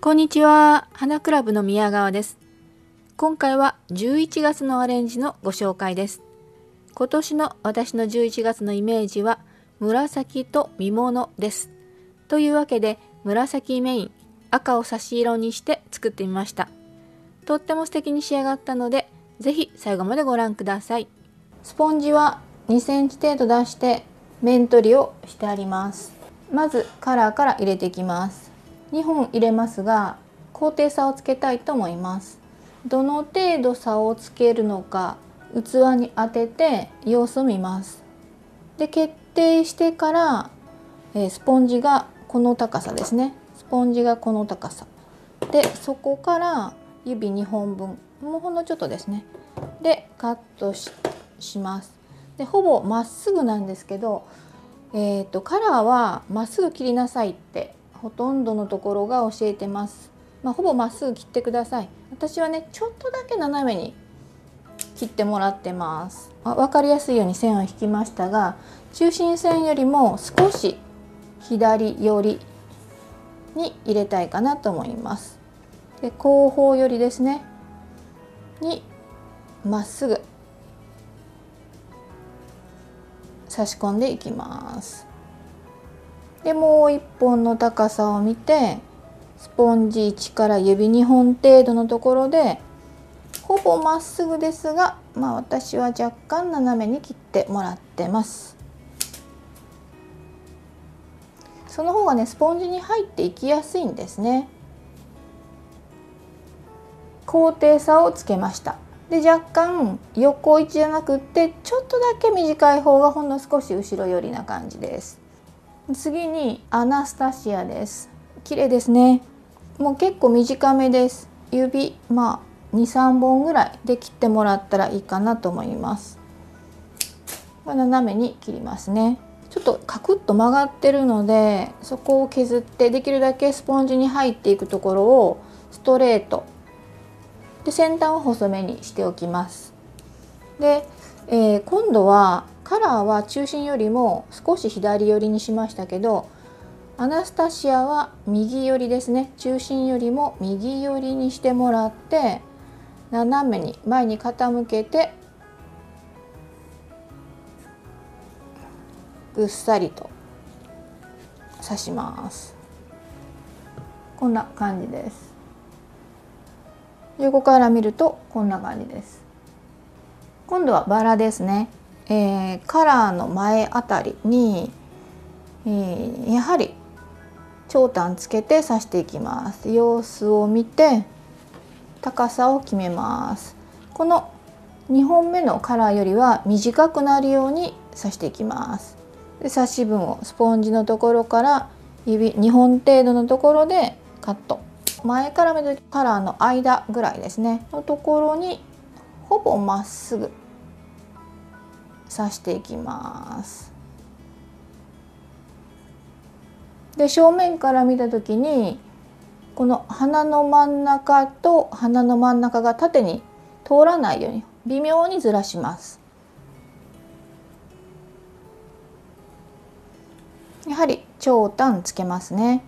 こんにちは。花クラブの宮川です。今回は11月のアレンジのご紹介です。今年の私の11月のイメージは紫と見物です。というわけで紫メイン赤を差し色にして作ってみました。とっても素敵に仕上がったのでぜひ最後までご覧ください。スポンジは2センチ程度出して面取りをしてあります。まずカラーから入れていきます。2本入れますが高低差をつけたいと思います。どの程度差をつけるのか器に当てて様子を見ます。で決定してから、えスポンジがこの高さですね。スポンジがこの高さ。でそこから指2本分。もうほんのちょっとですね。でカットします。でほぼまっすぐなんですけど、えーと、カラーはまっすぐ切りなさいってほとんどのところが教えてます、まあ、ほぼまっすぐ切ってください。私はねちょっとだけ斜めに切ってもらってます。あ分かりやすいように線を引きましたが中心線よりも少し左寄りに入れたいかなと思います。で後方寄りですね。にまっすぐ差し込んでいきます。でもう一本の高さを見てスポンジ1から指2本程度のところでほぼまっすぐですが、まあ、私は若干斜めに切ってもらってます。その方がねスポンジに入っていきやすいんですね。高低差をつけました。で若干横位置じゃなくってちょっとだけ短い方がほんの少し後ろ寄りな感じです。次にアナスタシアです。綺麗ですね。もう結構短めです。指まあ23本ぐらいで切ってもらったらいいかなと思います。斜めに切りますね。ちょっとカクッと曲がってるのでそこを削ってできるだけスポンジに入っていくところをストレート。で先端を細めにしておきます。で、えー、今度はカラーは中心よりも少し左寄りにしましたけどアナスタシアは右寄りですね。中心よりも右寄りにしてもらって斜めに前に傾けてぐっさりと刺します。こんな感じです。横から見るとこんな感じです。今度はバラですね、えー、カラーの前あたりに、えー、やはり長短つけて刺していきます。様子を見て高さを決めます。この2本目のカラーよりは短くなるように刺していきます。で刺し分をスポンジのところから指2本程度のところでカット。前から見るカラーの間ぐらいですね。のところにほぼまっすぐ。刺していきます。で正面から見た時にこの鼻の真ん中と鼻の真ん中が縦に通らないように微妙にずらします。やはり長短つけますね。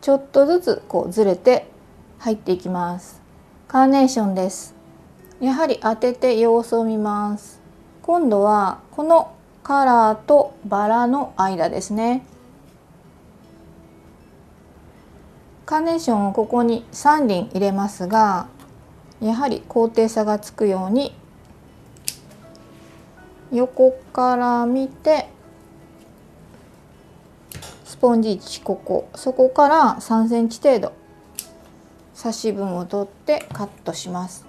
ちょっとずつこうずれて入っていきます。カーネーションです。やはり当てて様子を見ます。今度はこのカラーとバラの間ですね。カーネーションをここに3輪入れますがやはり高低差がつくように横から見てスポンジ1ここそこから3センチ程度差し分を取ってカットします。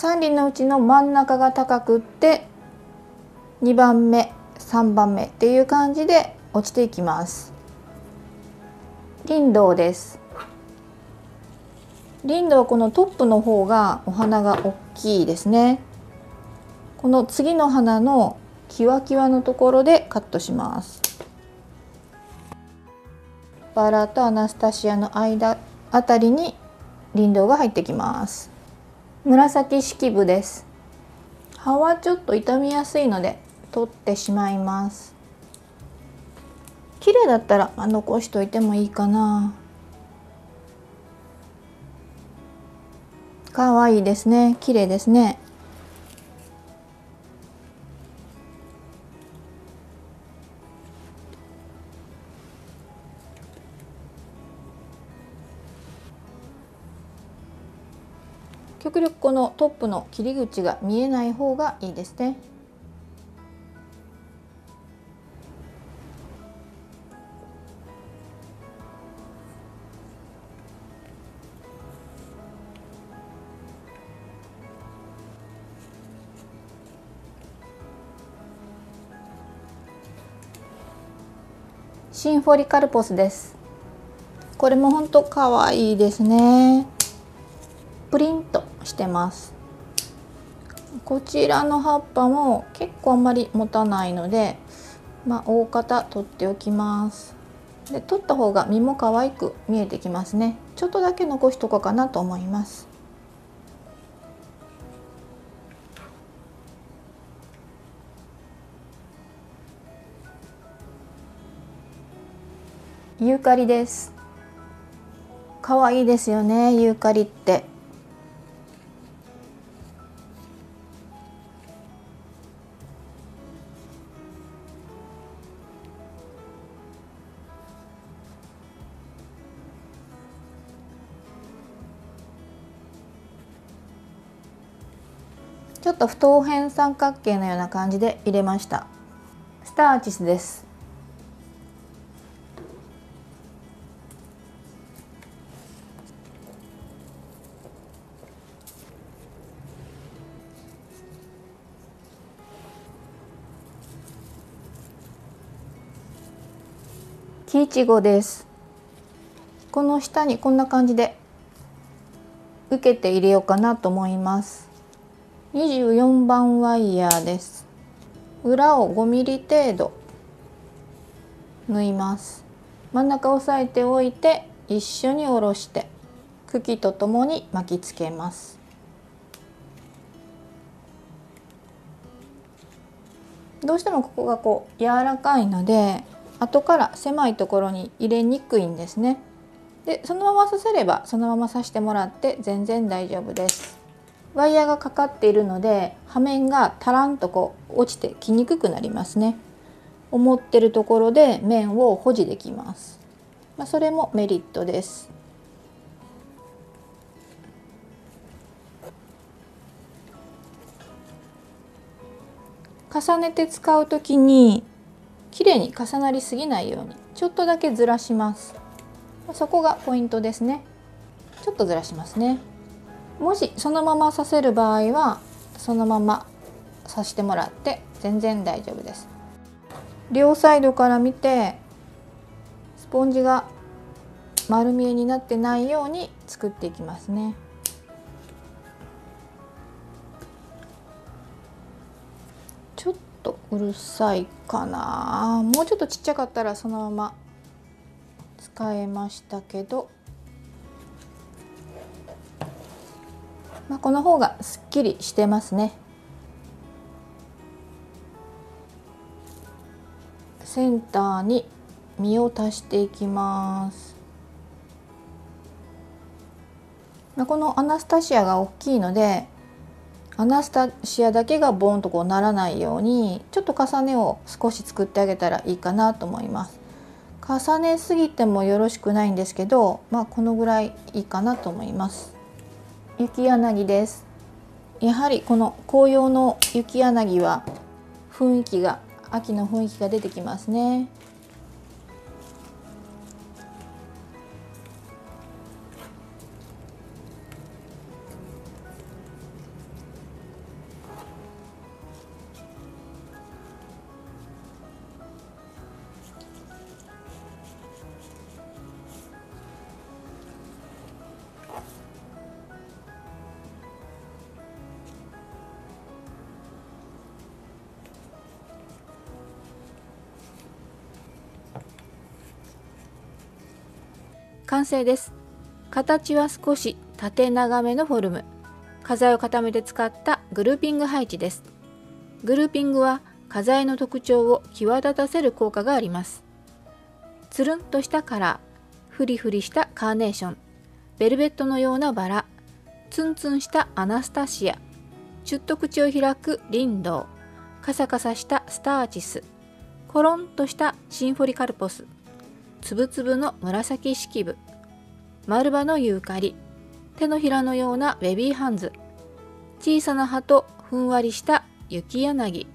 3輪のうちの真ん中が高くって2番目3番目っていう感じで落ちていきます。林道です。林道はこのトップの方がお花が大きいですね。この次の花のキワキワのところでカットします。バラとアナスタシアの間あたりに林道が入ってきます。紫式部です。葉はちょっと傷みやすいので取ってしまいます。綺麗だったら残しといてもいいかな。可愛いですね。綺麗ですね。極力このトップの切り口が見えない方がいいですね。シンフォリカルポスです。これも本当可愛いですね。プリント。してます。こちらの葉っぱも結構あんまり持たないのでまあ大方取っておきます。で取った方が実も可愛く見えてきますね。ちょっとだけ残しとこうかなと思います。ユーカリです。可愛いですよねユーカリって。ちょっと不等辺三角形のような感じで入れました。スターチスです。木いちごです。この下にこんな感じで受けて入れようかなと思います。24番ワイヤーです。裏を 5mm 程度。縫います。真ん中押さえておいて一緒に下ろして茎とともに巻きつけます。どうしてもここがこう柔らかいので後から狭いところに入れにくいんですね。でそのまま刺せればそのまま刺してもらって全然大丈夫です。ワイヤーがかかっているので刃面がタランとこう落ちてきにくくなりますね。思ってるところで面を保持できます、まあ、それもメリットです。重ねて使う時に綺麗に重なりすぎないようにちょっとだけずらします。そこがポイントですね。ちょっとずらしますね。もしそのまま刺せる場合はそのまま刺してもらって全然大丈夫です。両サイドから見てスポンジが丸見えになってないように作っていきますね。ちょっとうるさいかな。もうちょっとちっちゃかったらそのまま使えましたけど。この方がすっきりしてますね。センターに実を足していきます、このアナスタシアが大きいのでアナスタシアだけがボンとこうならないようにちょっと重ねを少し作ってあげたらいいかなと思います。重ねすぎてもよろしくないんですけどまあこのぐらいいいかなと思います。雪柳です。やはりこの紅葉の雪柳は雰囲気が秋の雰囲気が出てきますね。完成です。形は少し縦長めのフォルム。花材を固めて使ったグルーピング配置です。グルーピングは花材の特徴を際立たせる効果があります。つるんとしたカラー。フリフリしたカーネーション。ベルベットのようなバラ。ツンツンしたアナスタシア。ちゅっと口を開くリンドウ。カサカサしたスターチス。コロンとしたシンフォリカルポス。つぶつぶの紫式部。丸葉のユーカリ。手のひらのようなベビーハンズ。小さな葉とふんわりした雪柳。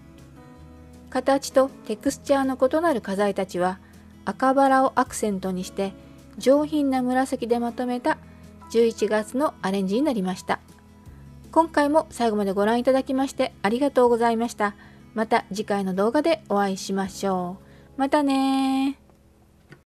形とテクスチャーの異なる花材たちは赤バラをアクセントにして上品な紫でまとめた11月のアレンジになりました。今回も最後までご覧いただきましてありがとうございました。また次回の動画でお会いしましょう。またね